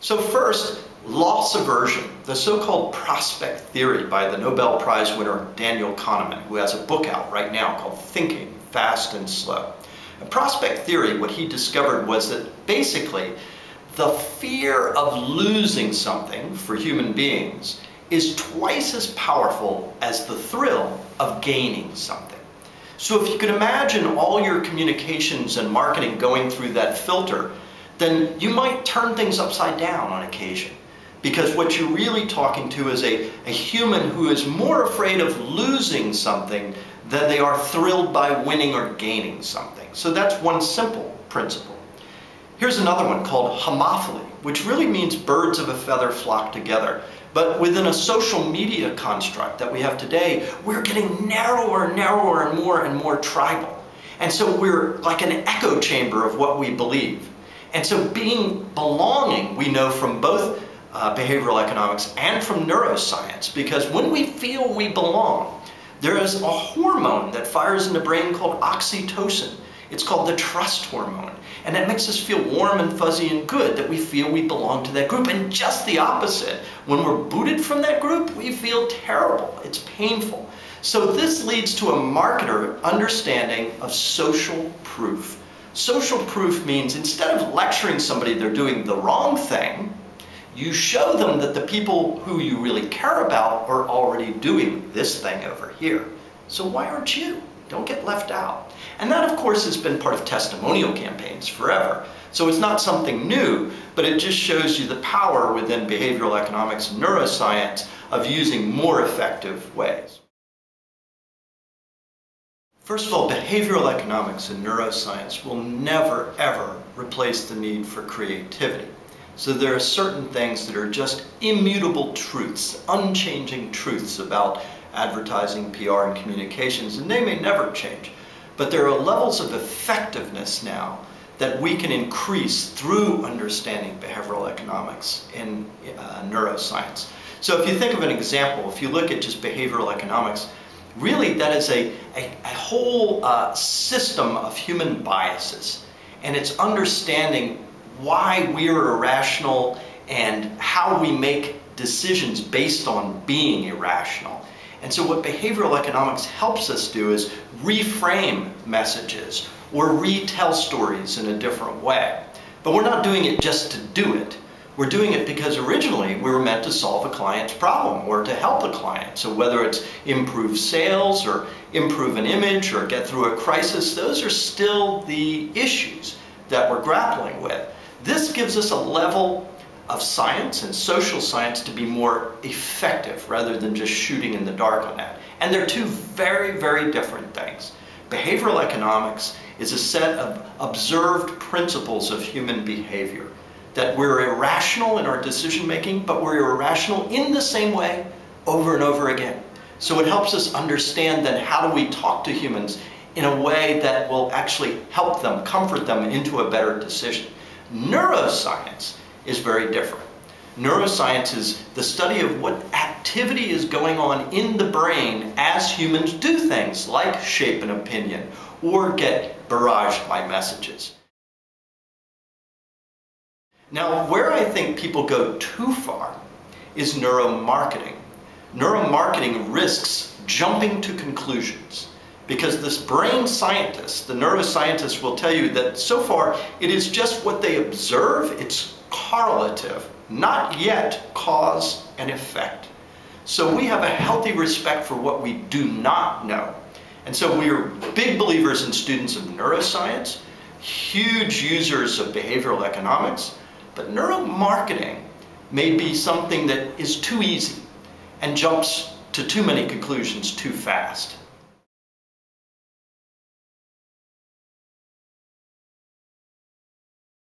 So first, loss aversion, the so-called prospect theory by the Nobel Prize winner Daniel Kahneman, who has a book out right now called Thinking, Fast and Slow. Prospect theory, what he discovered was that basically the fear of losing something for human beings is twice as powerful as the thrill of gaining something. So if you could imagine all your communications and marketing going through that filter, then you might turn things upside down on occasion. Because what you're really talking to is a, a human who is more afraid of losing something than they are thrilled by winning or gaining something. So that's one simple principle. Here's another one called homophily, which really means birds of a feather flock together. But within a social media construct that we have today, we're getting narrower and narrower and more and more tribal. And so we're like an echo chamber of what we believe. And so being belonging, we know from both uh, behavioral economics and from neuroscience, because when we feel we belong, there is a hormone that fires in the brain called oxytocin. It's called the trust hormone. And that makes us feel warm and fuzzy and good that we feel we belong to that group. And just the opposite. When we're booted from that group, we feel terrible. It's painful. So this leads to a marketer understanding of social proof. Social proof means instead of lecturing somebody they're doing the wrong thing, you show them that the people who you really care about are already doing this thing over here. So why aren't you? Don't get left out. And that, of course, has been part of testimonial campaigns forever. So it's not something new, but it just shows you the power within behavioral economics and neuroscience of using more effective ways. First of all, behavioral economics and neuroscience will never, ever replace the need for creativity. So there are certain things that are just immutable truths, unchanging truths about advertising, PR, and communications, and they may never change. But there are levels of effectiveness now that we can increase through understanding behavioral economics in uh, neuroscience. So if you think of an example, if you look at just behavioral economics, really that is a, a, a whole uh, system of human biases. And it's understanding why we're irrational and how we make decisions based on being irrational. And so what behavioral economics helps us do is reframe messages or retell stories in a different way. But we're not doing it just to do it. We're doing it because originally we were meant to solve a client's problem or to help a client. So whether it's improve sales or improve an image or get through a crisis, those are still the issues that we're grappling with. This gives us a level of science and social science to be more effective rather than just shooting in the dark on that. And they're two very, very different things. Behavioral economics is a set of observed principles of human behavior. That we're irrational in our decision making, but we're irrational in the same way over and over again. So it helps us understand then how do we talk to humans in a way that will actually help them, comfort them into a better decision. Neuroscience is very different. Neuroscience is the study of what activity is going on in the brain as humans do things like shape an opinion or get barraged by messages. Now, where I think people go too far is neuromarketing. Neuromarketing risks jumping to conclusions because this brain scientist, the neuroscientist will tell you that so far it is just what they observe, it's correlative, not yet cause and effect. So we have a healthy respect for what we do not know. And so we are big believers in students of neuroscience, huge users of behavioral economics, but neuromarketing may be something that is too easy and jumps to too many conclusions too fast.